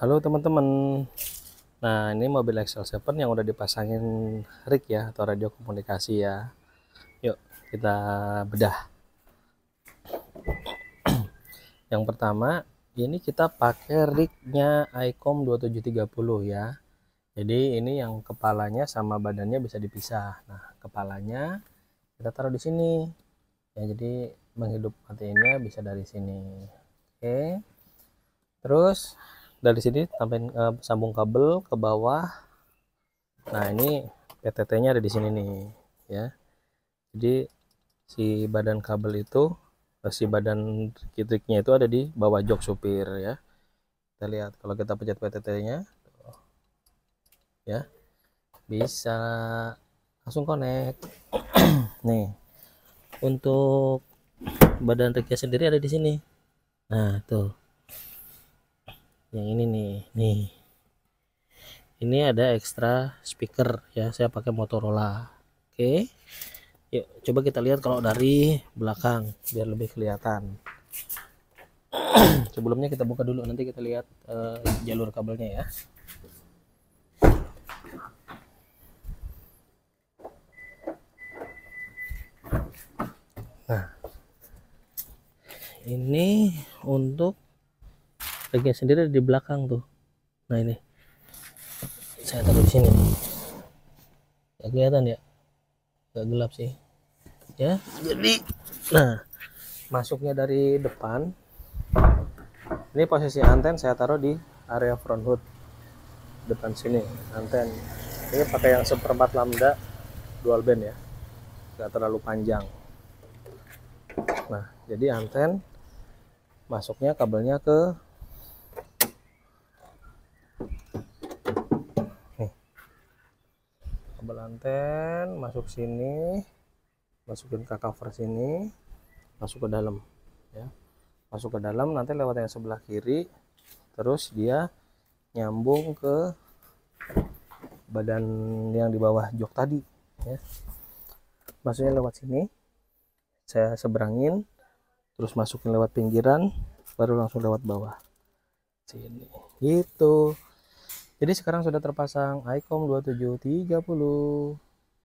Halo teman-teman. Nah, ini mobil Excel 7 yang udah dipasangin rig ya atau radio komunikasi ya. Yuk, kita bedah. yang pertama, ini kita pakai rignya ICOM 2730 ya. Jadi ini yang kepalanya sama badannya bisa dipisah. Nah, kepalanya kita taruh di sini. Ya, jadi menghidup matiinnya bisa dari sini. Oke. Terus dari sini sampai uh, sambung kabel ke bawah. Nah ini PTT nya ada di sini nih ya. Jadi si badan kabel itu eh, si badan kitriknya itu ada di bawah jok supir ya. Kita lihat kalau kita pencet PTT nya ya bisa langsung connect. Nih untuk badan triknya sendiri ada di sini. Nah tuh yang ini nih nih. Ini ada ekstra speaker ya saya pakai Motorola. Oke. Yuk coba kita lihat kalau dari belakang biar lebih kelihatan. Sebelumnya kita buka dulu nanti kita lihat uh, jalur kabelnya ya. Nah. Ini untuk bagian sendiri di belakang tuh. Nah ini. Saya taruh di sini. Nggak kelihatan ya? Nggak gelap sih. Ya jadi nah masuknya dari depan. Ini posisi anten saya taruh di area front hood. Depan sini anten. Ini pakai yang seperempat lambda dual band ya. Nggak terlalu panjang. Nah jadi anten masuknya kabelnya ke kabel anten masuk sini masukin ke cover sini masuk ke dalam ya. Masuk ke dalam nanti lewat yang sebelah kiri terus dia nyambung ke badan yang di bawah jok tadi ya. Masuknya lewat sini saya seberangin terus masukin lewat pinggiran baru langsung lewat bawah. Sini. Gitu jadi sekarang sudah terpasang ICOM 2730